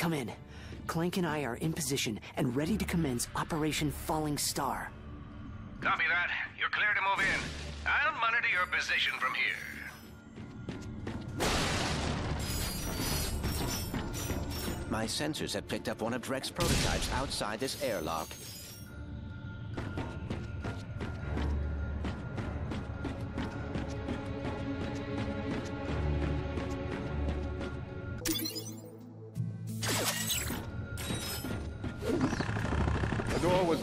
Captain. Come in. Clank and I are in position and ready to commence Operation Falling Star. Copy that. You're clear to move in. I'll monitor your position from here. My sensors have picked up one of Drek's prototypes outside this airlock.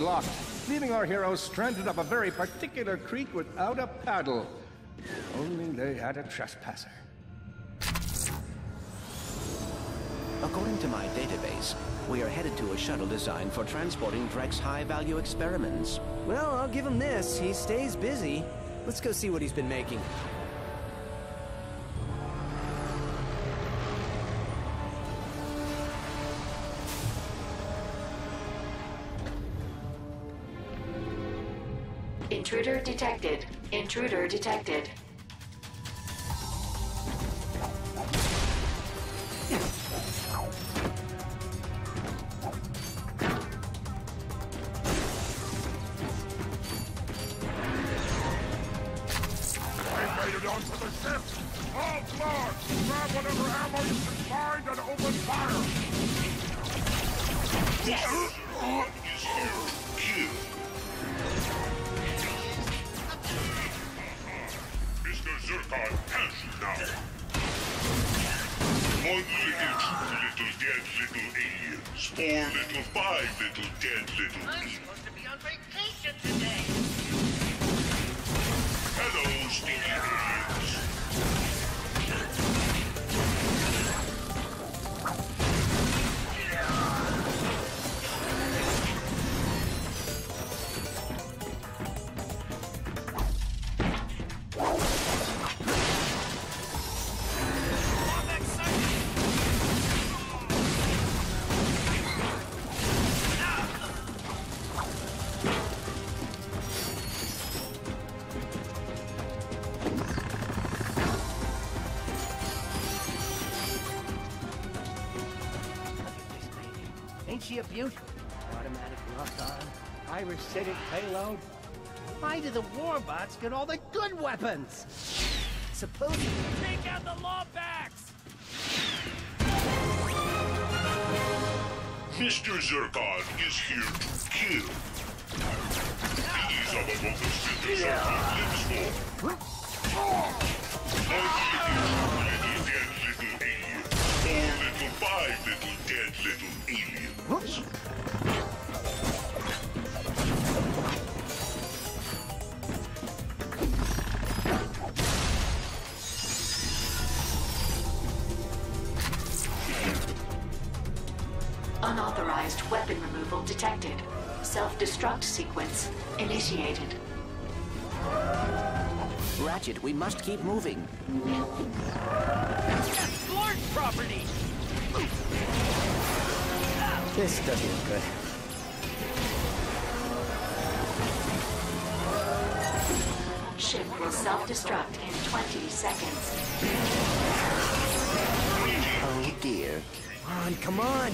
Door was locked, leaving our heroes stranded up a very particular creek without a paddle. Only they had a trespasser. According to my database, we are headed to a shuttle designed for transporting Drek's high-value experiments. Well, I'll give him this. He stays busy. Let's go see what he's been making. Intruder detected. Intruder detected. Payload. Why do the warbots get all the good weapons? Suppose you Take out the law backs! Mr. Zurkon is here to kill. He is of a moment Mr. Zurkon lives for. Four little, five little dead little aliens. Detected. Self-destruct sequence initiated. Ratchet, we must keep moving. That's Lord's property! This doesn't look good. Ship will self-destruct in 20 seconds. Oh dear. Come on, come on!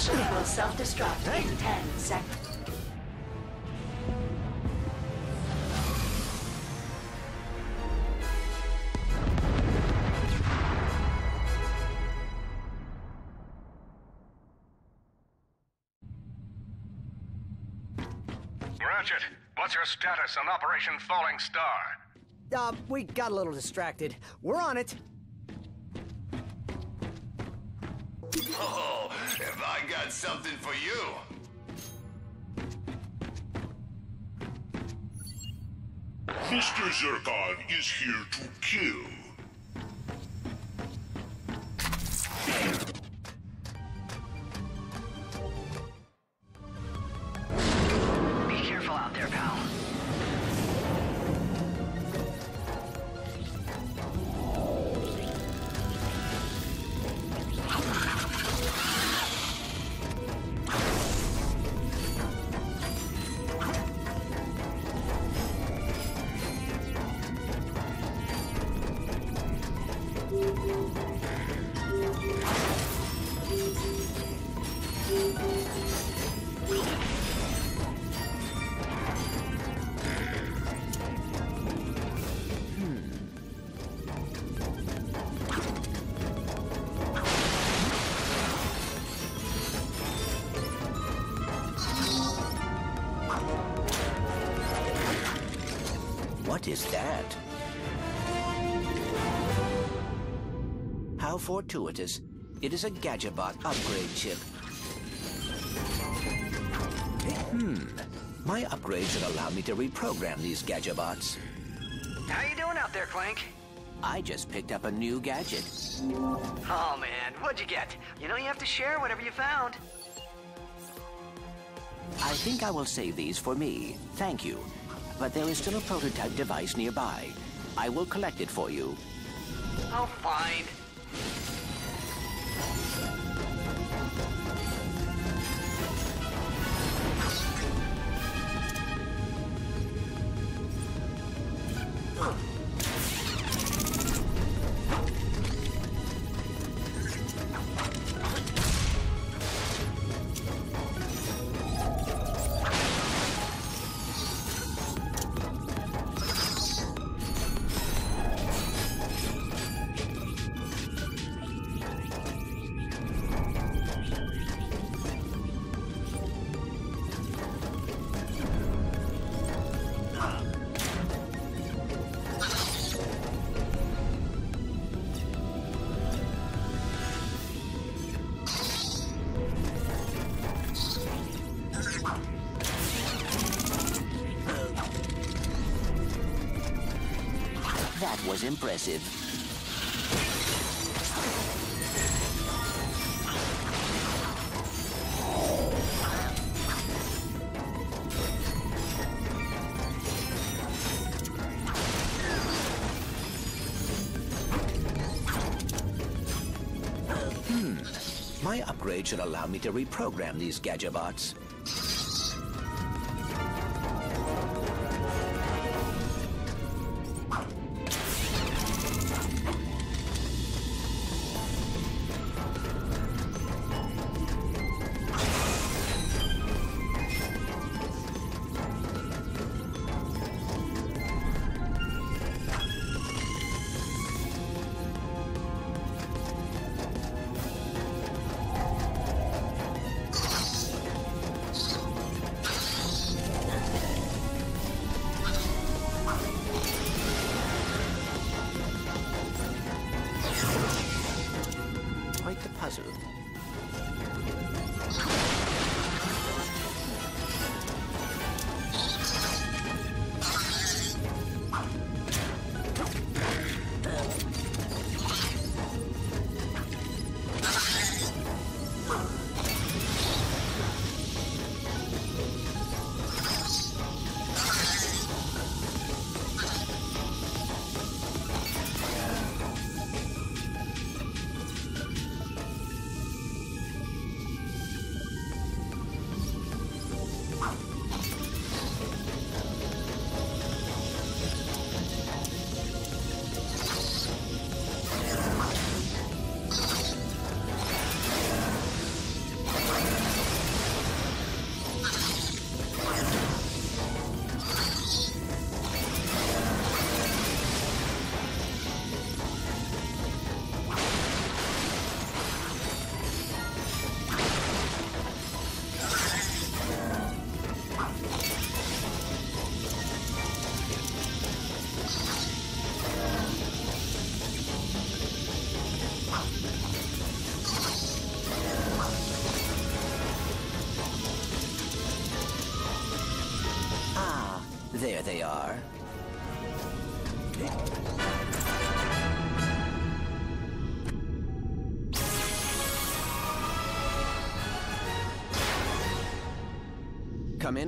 Ship will self-destruct in 10 seconds. Ratchet, what's your status on Operation Falling Star? Uh, we got a little distracted. We're on it. Oh, have I got something for you? Mr. Zurkon is here to kill. Fortuitous. It is a Gadgetbot upgrade chip. Hmm. My upgrade should allow me to reprogram these Gadgetbots. How you doing out there, Clank? I just picked up a new gadget. Oh man, what'd you get? You know you have to share whatever you found. I think I will save these for me. Thank you. But there is still a prototype device nearby. I will collect it for you. Oh, fine. To reprogram these Gadgetbots.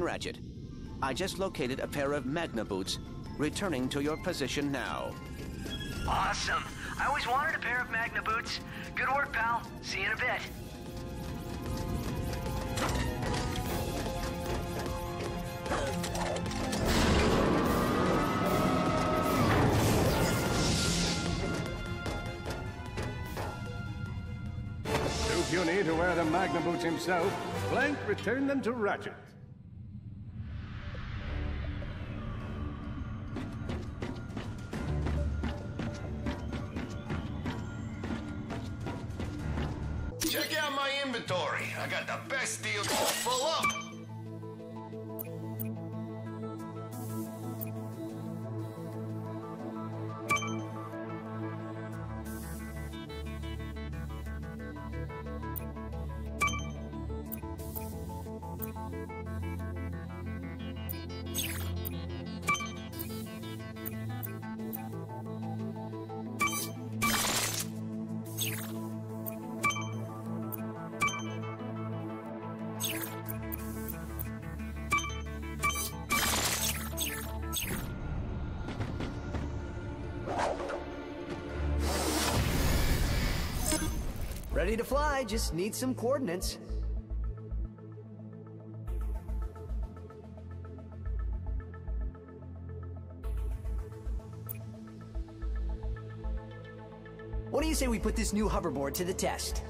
Come in, Ratchet. I just located a pair of Magna boots. Returning to your position now. Awesome. I always wanted a pair of Magna boots. Good work, pal. See you in a bit. Too puny to wear the Magna boots himself, Clank returned them to Ratchet. Ready to fly, just need some coordinates. What do you say we put this new hoverboard to the test?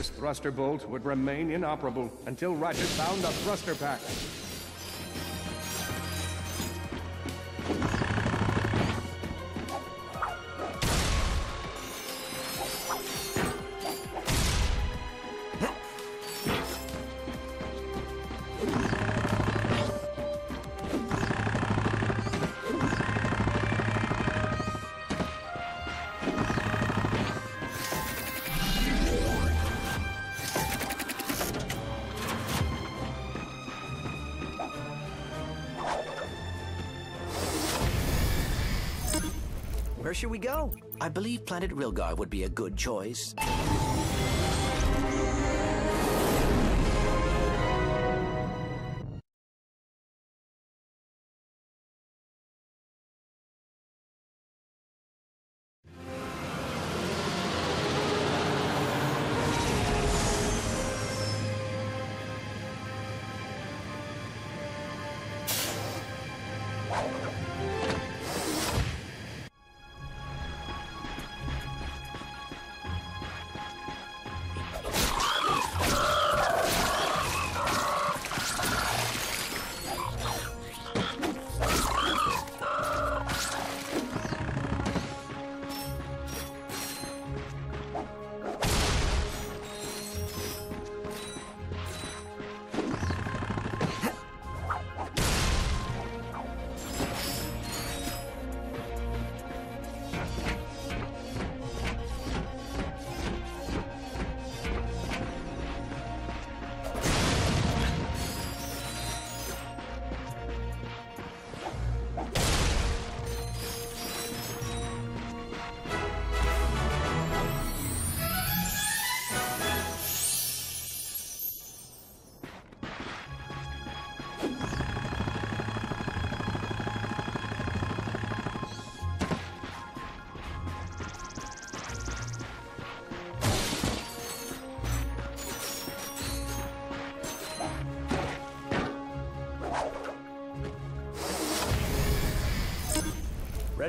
This thruster bolt would remain inoperable until Ratchet found the thruster pack. Go? I believe planet Rilgar would be a good choice.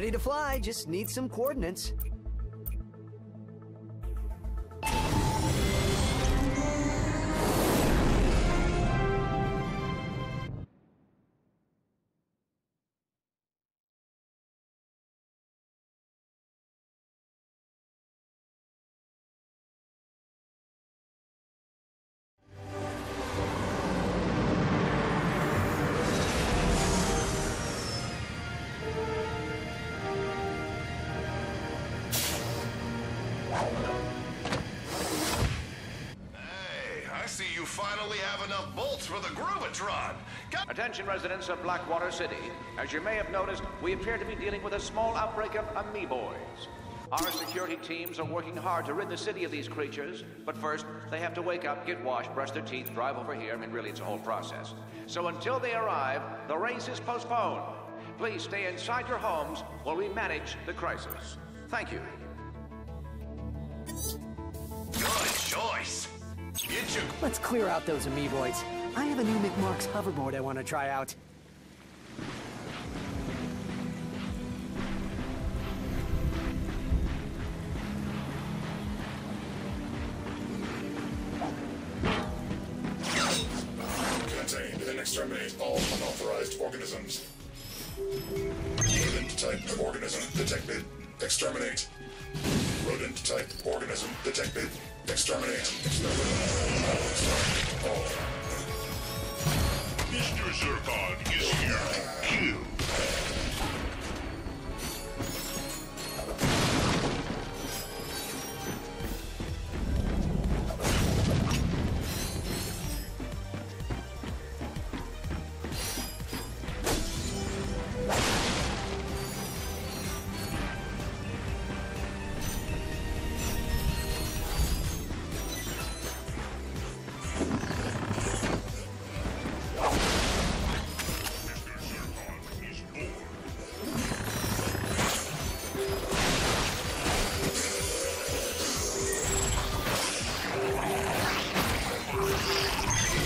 Ready to fly, just need some coordinates. Attention residents of Blackwater City. As you may have noticed, we appear to be dealing with a small outbreak of amoeboids. Our security teams are working hard to rid the city of these creatures, but first, they have to wake up, get washed, brush their teeth, drive over here. I mean, really, it's a whole process. So until they arrive, the race is postponed. Please stay inside your homes while we manage the crisis. Thank you. good choice. Get your Let's clear out those amoeboids. I have a new McMark's hoverboard I want to try out. Contained and exterminate all unauthorized organisms. Rodent type organism detected. Exterminate. Rodent type organism detected. Exterminate. Exterminate. All. Mr. Zurkon is here to kill.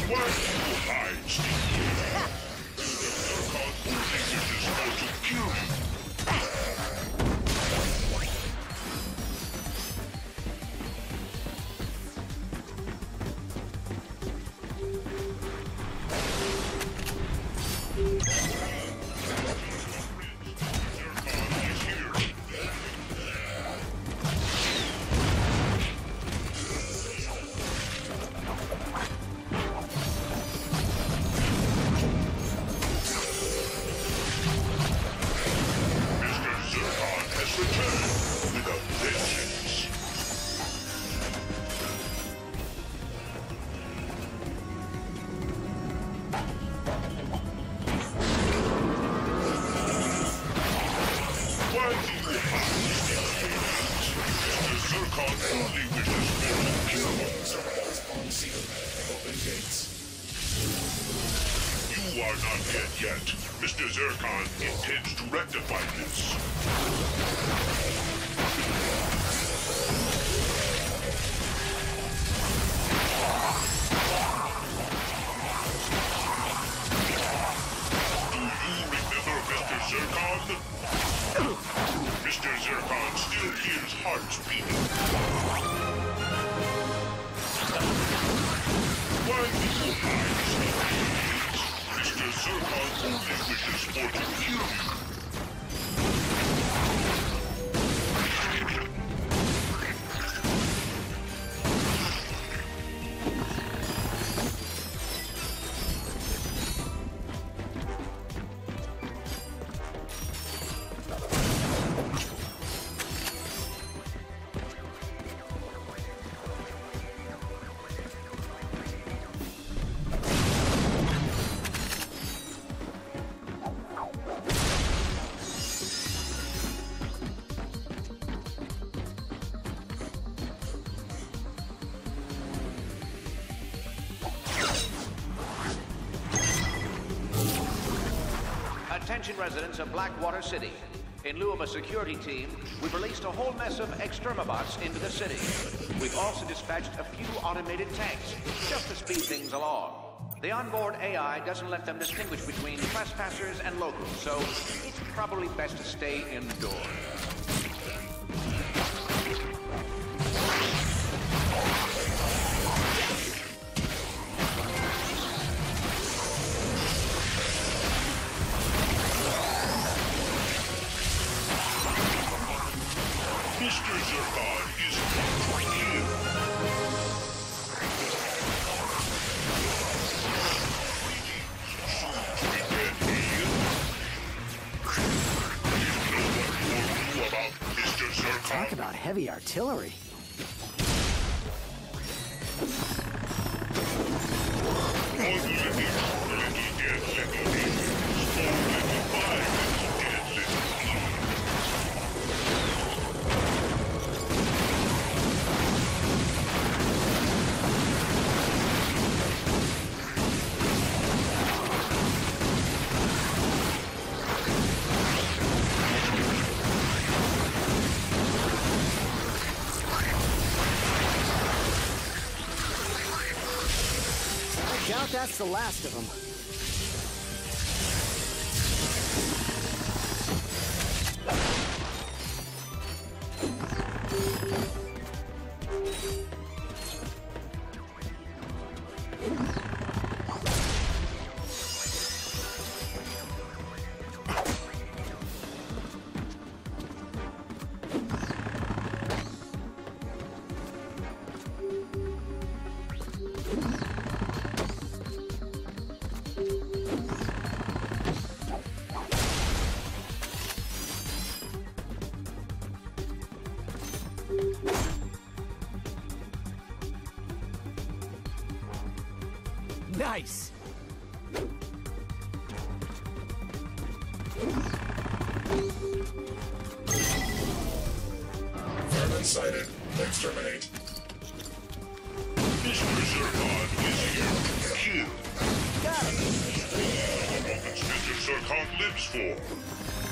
worth, I Attention residents of Blackwater City. In lieu of a security team, we've released a whole mess of exterminators into the city. We've also dispatched a few automated tanks, just to speed things along. The onboard AI doesn't let them distinguish between trespassers and locals, so it's probably best to stay indoors. It's the last lives for.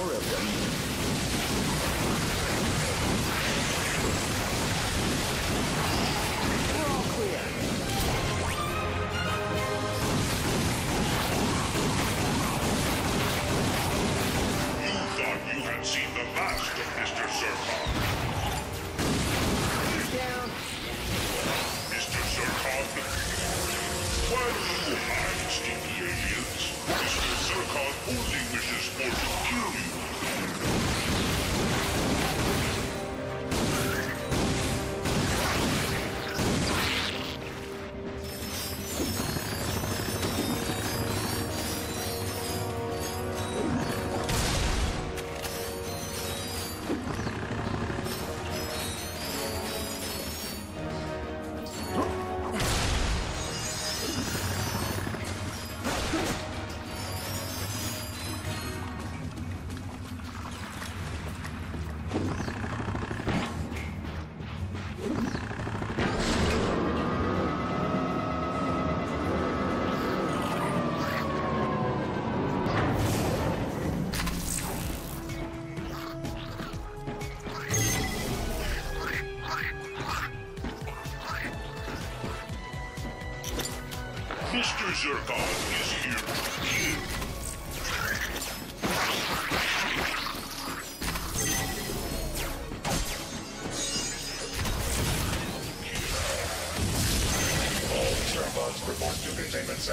more of them.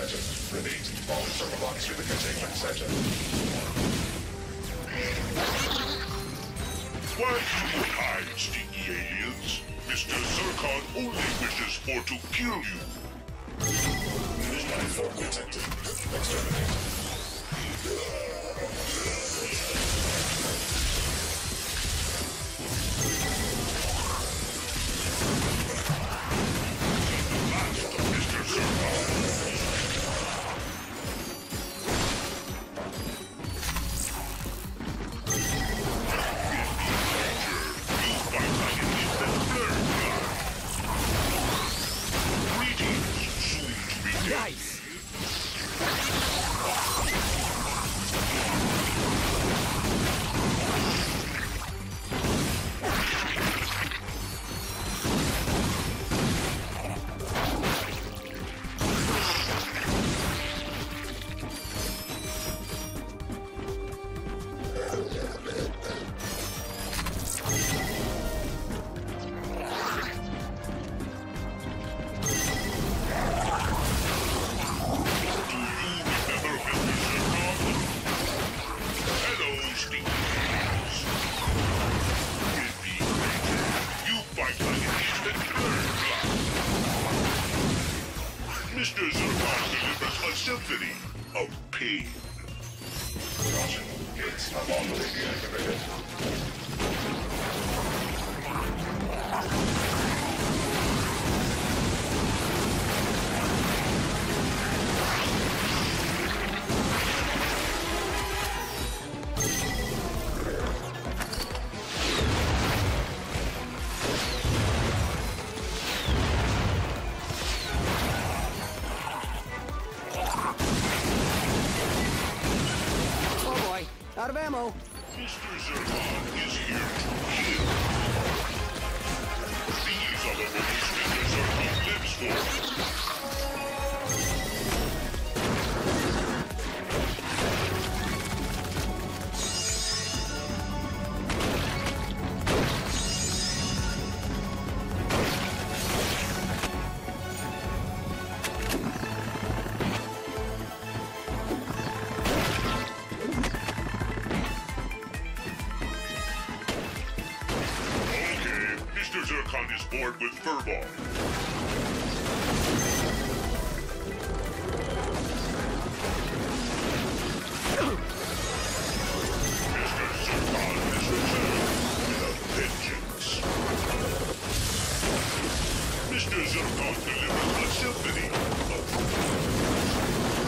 center. Repeat, forward from the box to the containment center. Why do you hide, stinky aliens? Mr. Zurkon only wishes for to kill you. Detected. Exterminate. me! Bored with Furball. Mr. Zurkon is returned with vengeance. Mr. Zurkon delivers a symphony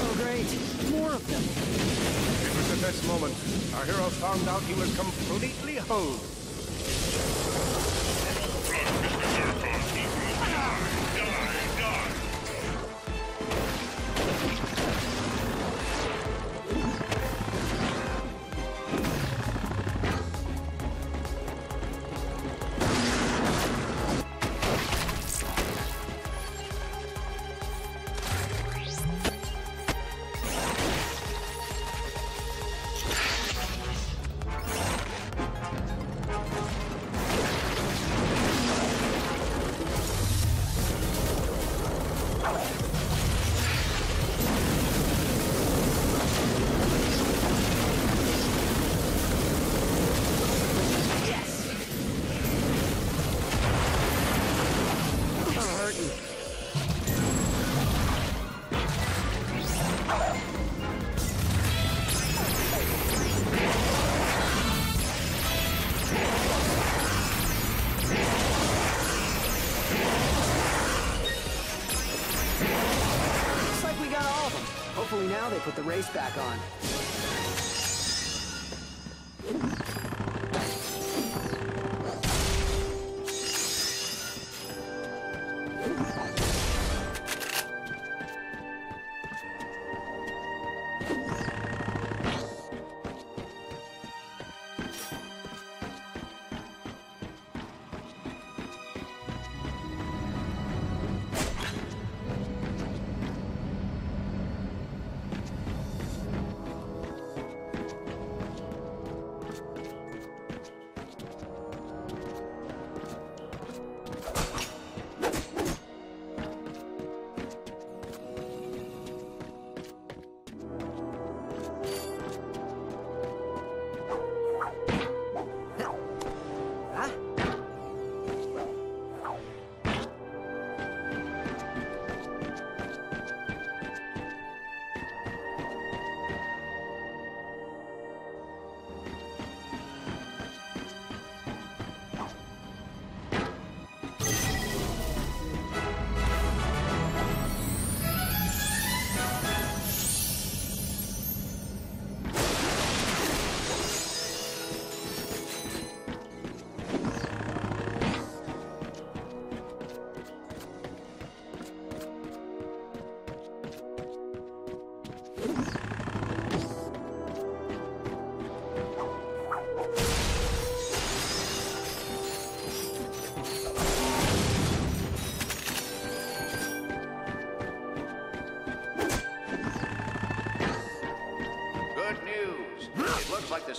Oh great, more of them. It was at this moment our hero found out he was completely hosed. Race back on.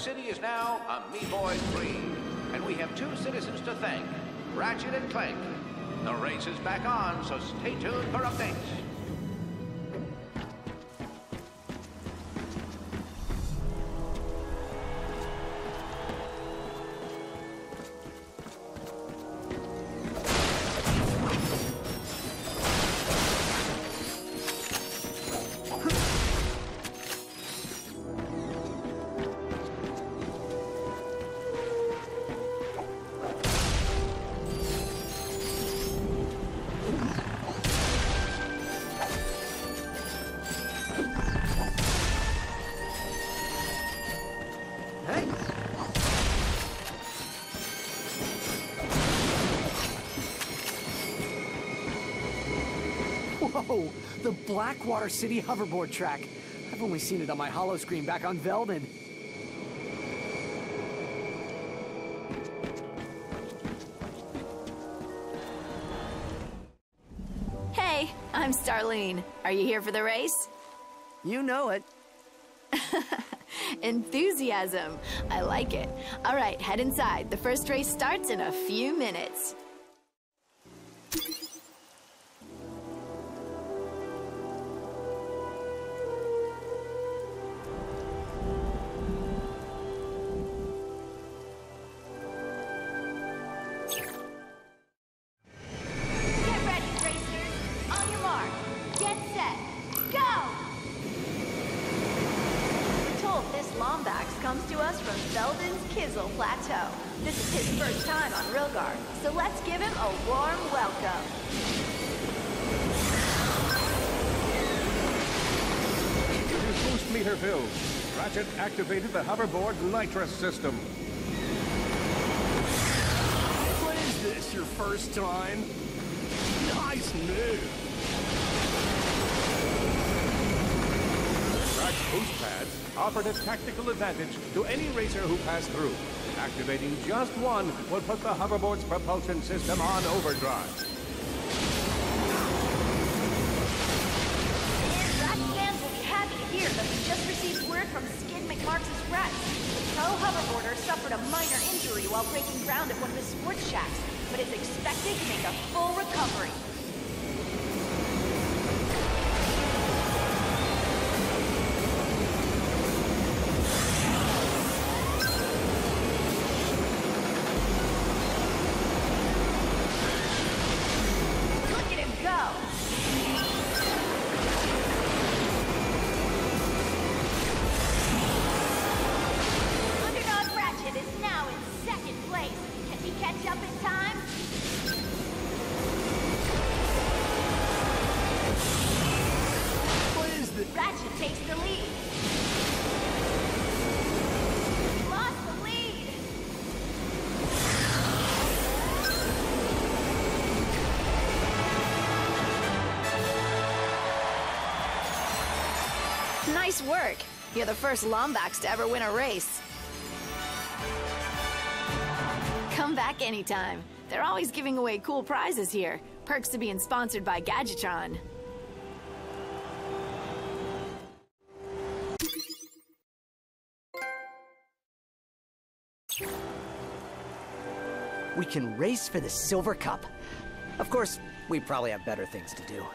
City is now a Me Boy free. And we have two citizens to thank Ratchet and Clank. The race is back on, so stay tuned for updates. Blackwater City hoverboard track. I've only seen it on my holo screen back on Veldin. Hey, I'm Starlene. Are you here for the race? You know it. Enthusiasm. I like it. All right, head inside. The first race starts in a few minutes. This comes to us from Veldin's Kyzil Plateau. This is his first time on Rilgar, so let's give him a warm welcome. With boost meter filled, Ratchet activated the hoverboard's nitrous system. What is this, your first time? Nice move. Rat's boost pads offered a tactical advantage to any racer who passed through. Activating just one will put the hoverboard's propulsion system on overdrive. Just received word from Skid McMarx' Rex. The pro hoverboarder suffered a minor injury while breaking ground at one of his sports shacks, but is expected to make a full recovery. Nice work. You're the first Lombax to ever win a race. Come back anytime. They're always giving away cool prizes here. Perks to being sponsored by Gadgetron. We can race for the Silver Cup. Of course, we probably have better things to do.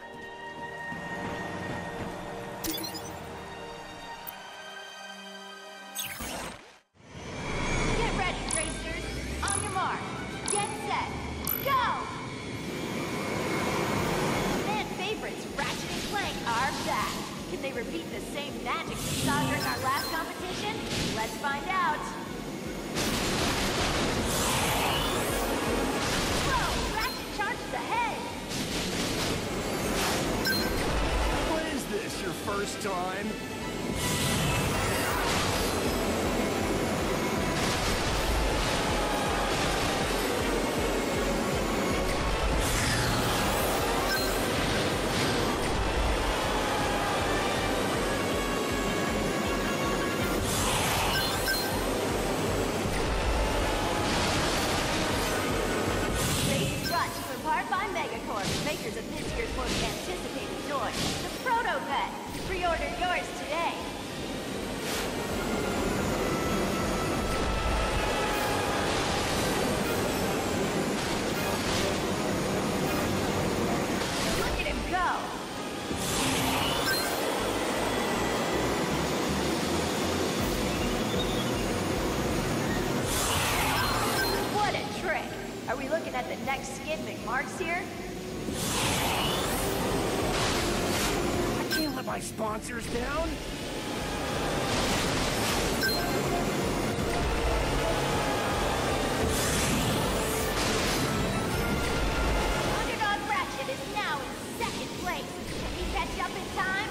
In time?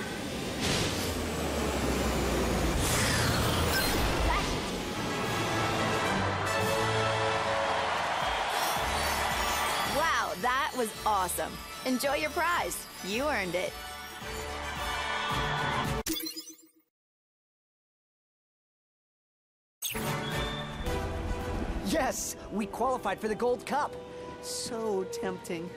Ratchet Wow, that was awesome. Enjoy your prize. You earned it. Qualified for the Gold Cup. So tempting.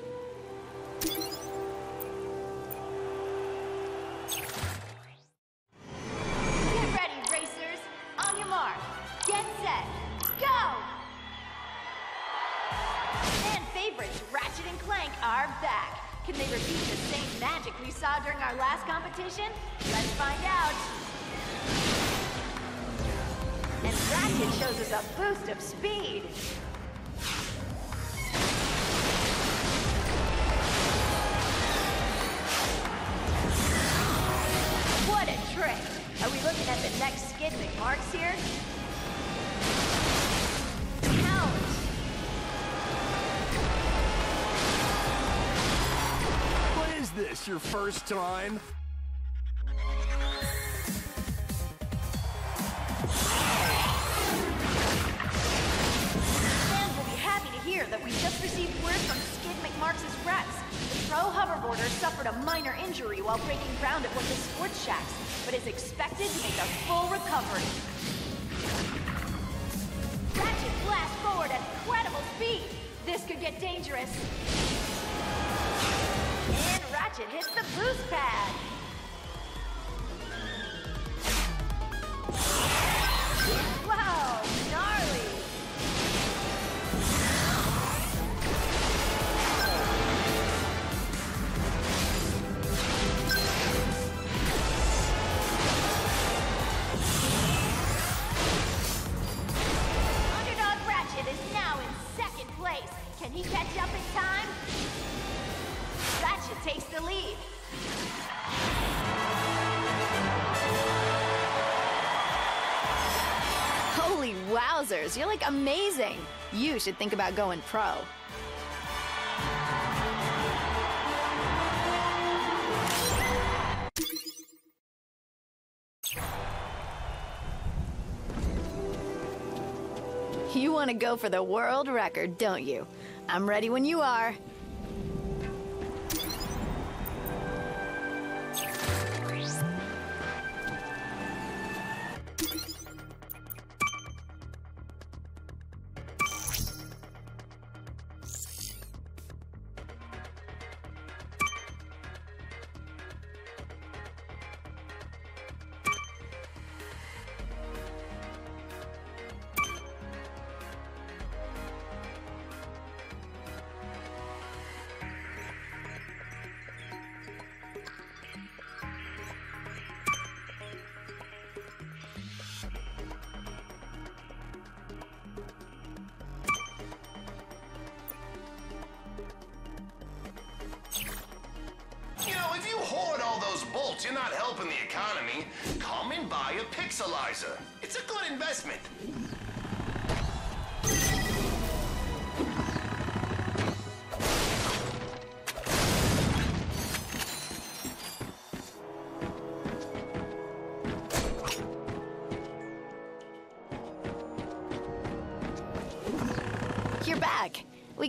Your first time? Fans will be happy to hear that we just received word from Skid McMarx' reps. The pro hoverboarder suffered a minor injury while breaking ground at one of the sports shacks, but is expected to make a full recovery. Ratchet blasts forward at incredible speed. This could get dangerous. And hits the boost pad. You're like amazing. You should think about going pro. You want to go for the world record, don't you? I'm ready when you are.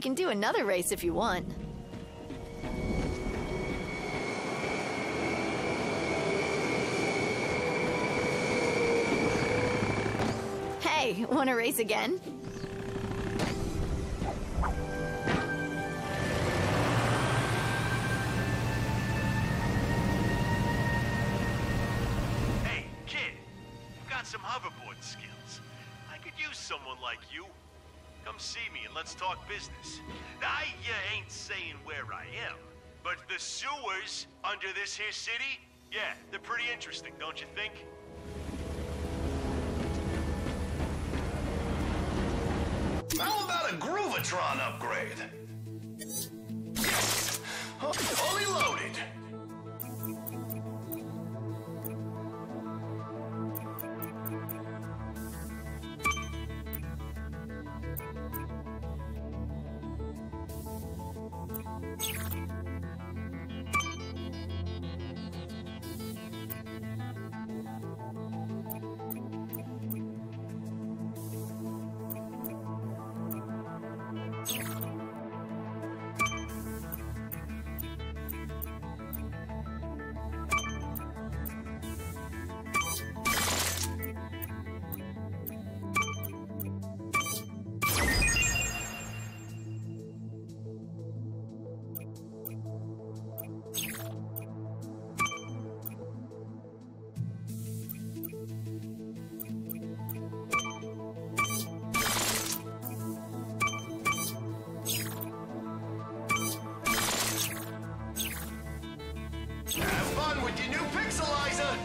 Can do another race if you want. Hey, want to race again? Hey, kid, you've got some hoverboard skills. I could use someone like you. Come see me and let's talk business. I uh, ain't saying where I am, but the sewers under this here city, yeah, they're pretty interesting, don't you think? How about a Groovatron upgrade? Have fun with your new pixelizer!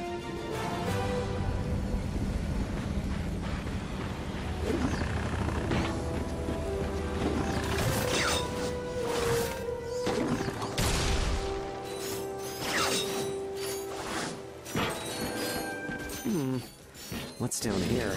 Hmm. What's down here?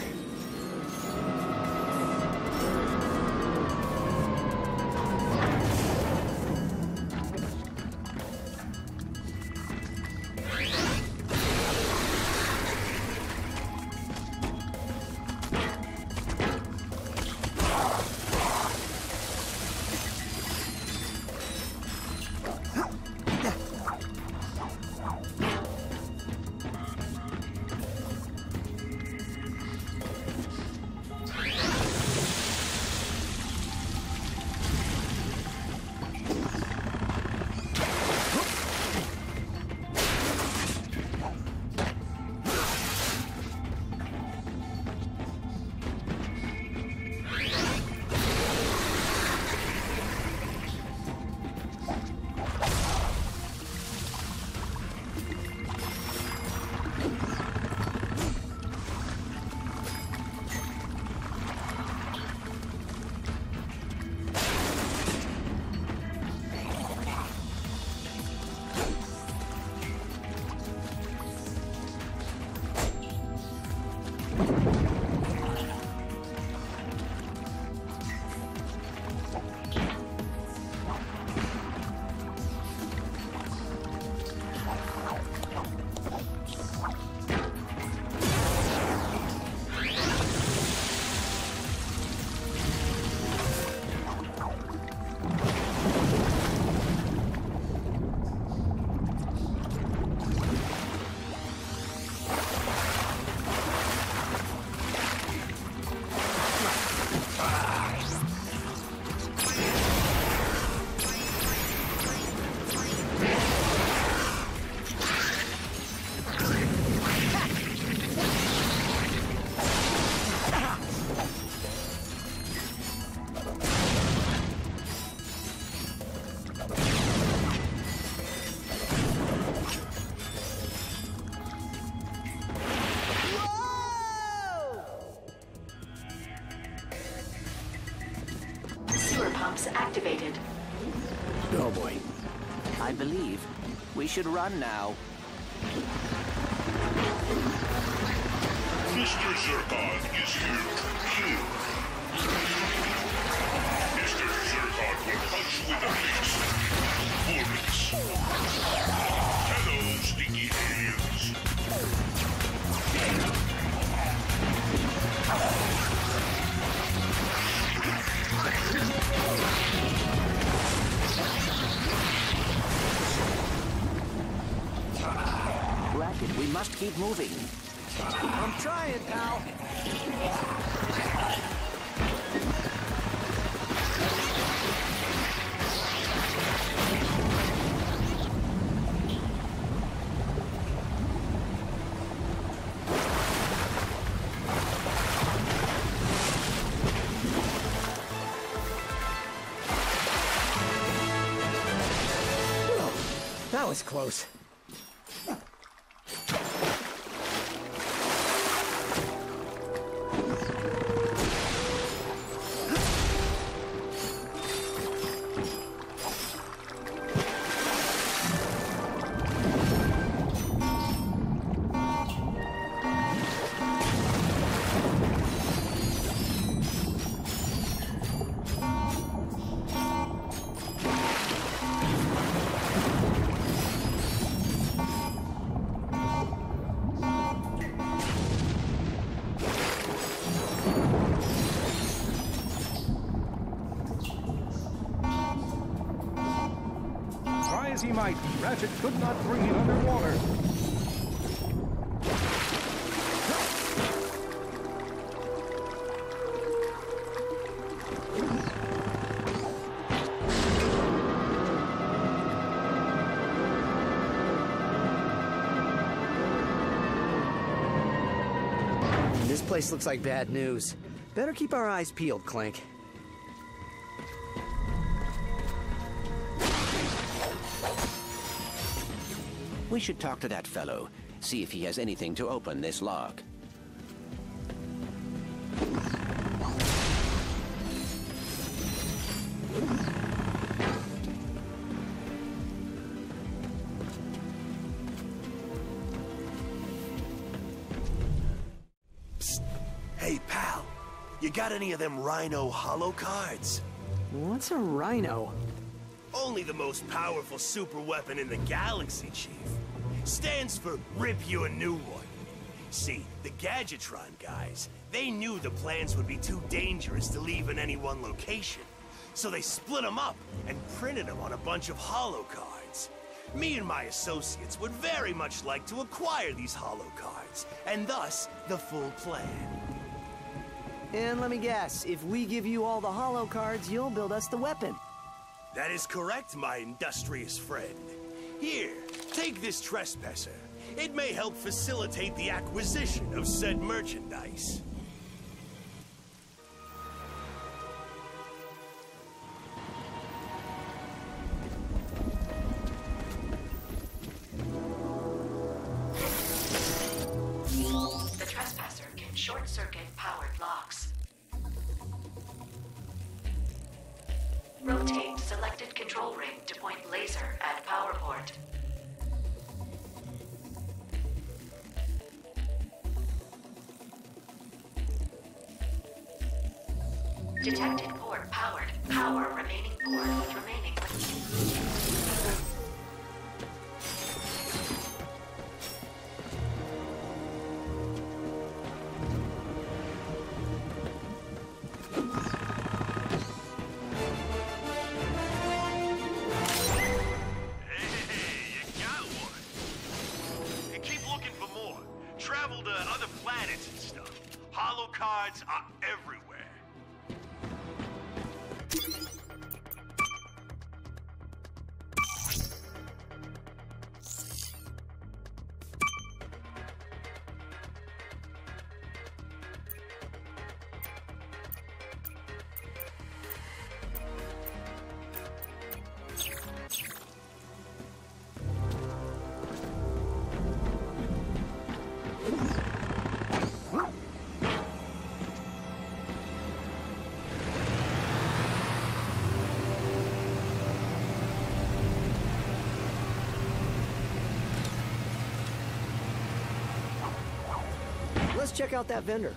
We should run now. We must keep moving. I'm trying, pal. That was close. This place looks like bad news. Better keep our eyes peeled, Clank. We should talk to that fellow, see if he has anything to open this lock. Any of them RYNO holo cards? What's a RYNO? Only the most powerful super weapon in the galaxy, Chief. Stands for Rip You a New One. See, the Gadgetron guys, they knew the plans would be too dangerous to leave in any one location. So they split them up and printed them on a bunch of holo cards. Me and my associates would very much like to acquire these holo cards, and thus the full plan. And let me guess, if we give you all the holo cards, you'll build us the weapon. That is correct, my industrious friend. Here, take this trespasser. It may help facilitate the acquisition of said merchandise. To point laser at power port. Detected port powered. Power remaining port check out that vendor.